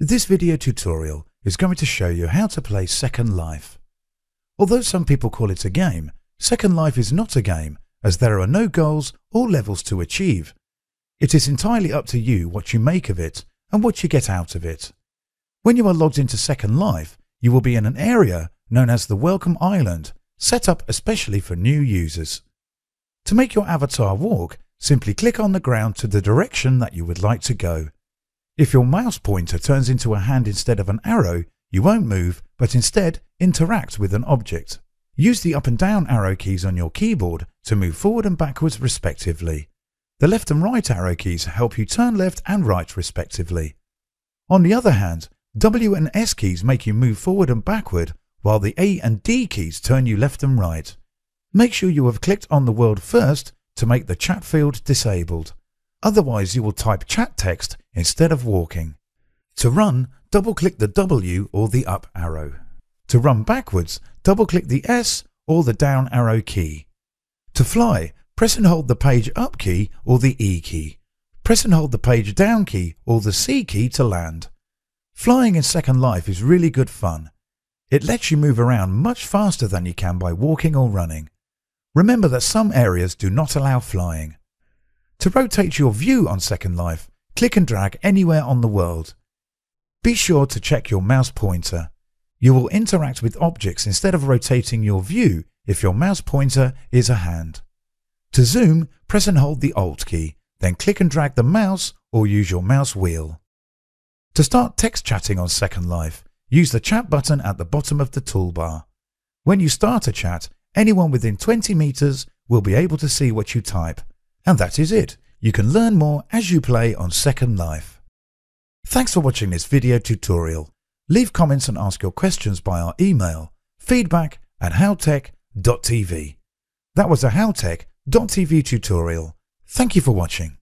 This video tutorial is going to show you how to play Second Life. Although some people call it a game, Second Life is not a game as there are no goals or levels to achieve. It is entirely up to you what you make of it and what you get out of it. When you are logged into Second Life, you will be in an area known as the Welcome Island, set up especially for new users. To make your avatar walk, simply click on the ground to the direction that you would like to go. If your mouse pointer turns into a hand instead of an arrow, you won't move, but instead interact with an object. Use the up and down arrow keys on your keyboard to move forward and backwards respectively. The left and right arrow keys help you turn left and right respectively. On the other hand, W and S keys make you move forward and backward, while the A and D keys turn you left and right. Make sure you have clicked on the world first to make the chat field disabled. Otherwise you will type chat text instead of walking. To run, double-click the W or the up arrow. To run backwards, double-click the S or the down arrow key. To fly, press and hold the page up key or the E key. Press and hold the page down key or the C key to land. Flying in Second Life is really good fun. It lets you move around much faster than you can by walking or running. Remember that some areas do not allow flying. To rotate your view on Second Life, click and drag anywhere on the world. Be sure to check your mouse pointer. You will interact with objects instead of rotating your view if your mouse pointer is a hand. To zoom, press and hold the Alt key, then click and drag the mouse or use your mouse wheel. To start text chatting on Second Life, use the chat button at the bottom of the toolbar. When you start a chat, anyone within 20 meters will be able to see what you type. And that is it. You can learn more as you play on Second Life. Thanks for watching this video tutorial. Leave comments and ask your questions by our email feedback at howtech.tv. That was a howtech.tv tutorial. Thank you for watching.